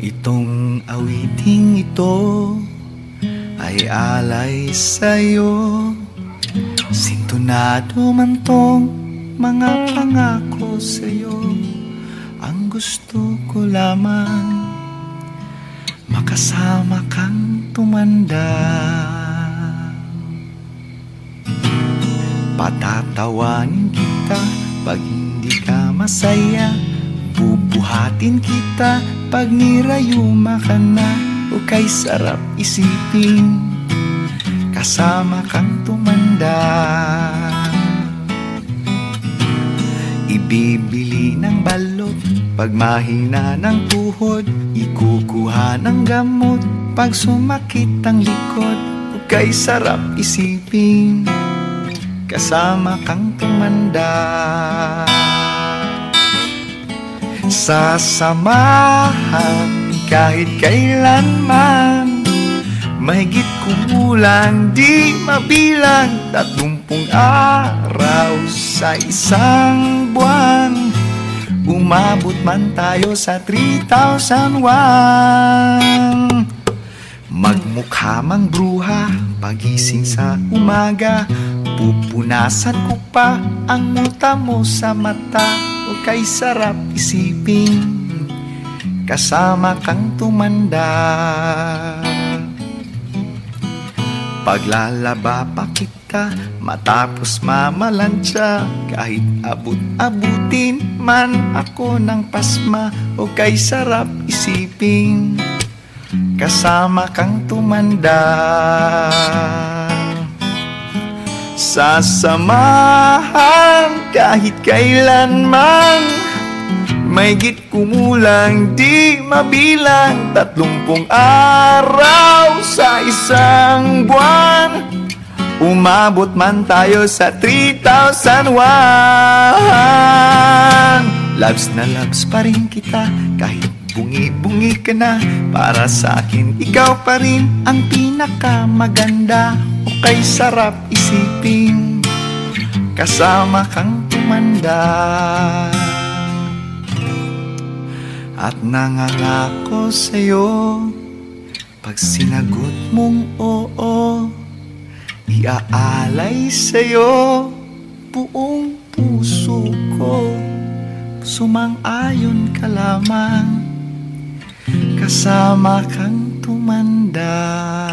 Itong awiting ito ay alay sa'yo. Sintonado man tong mga pangako sa'yo. Ang gusto ko lamang makasama kang tumanda. Patatawanin kita pag hindi ka masaya. Bubuhatin kita pag nirayuma ka na O kay sarap isipin. Kasama kang tumanda. Ibibili ng balot Pag mahina ng tuhod Ikukuha ng gamot. Pag sumakit ang likod O kay sarap isipin. Kasama kang tumanda Sasamahan kahit kailanman. Mahigit kumulang di mabilang Tatlumpung araw sa isang buwan. Umabot man tayo sa 3,001 Magmukha mang bruha Pagising sa umaga. Pupunasan ko pa ang muta mo sa mata O kay sarap isipin Kasama kang tumanda. Paglalaba pa kita Matapos mamalansya Kahit abut-abutin man ako ng pasma O kay sarap isipin Kasama kang tumanda. Sasamahan kahit kailanman May git kumulang di mabilang. Tatlumpong araw sa isang buwan Umabot man tayo sa 3,001 Loves na loves pa rin kita Kahit bungi-bungi ka na. Para sa akin ikaw pa rin Ang pinakamaganda. O kay sarap isipin. Kasama kang tumanda At nangangako sa'yo Pag sinagot mong oo Iaalay sa'yo Buong puso ko. Sumang-ayon ka lamang Kasama kang tumanda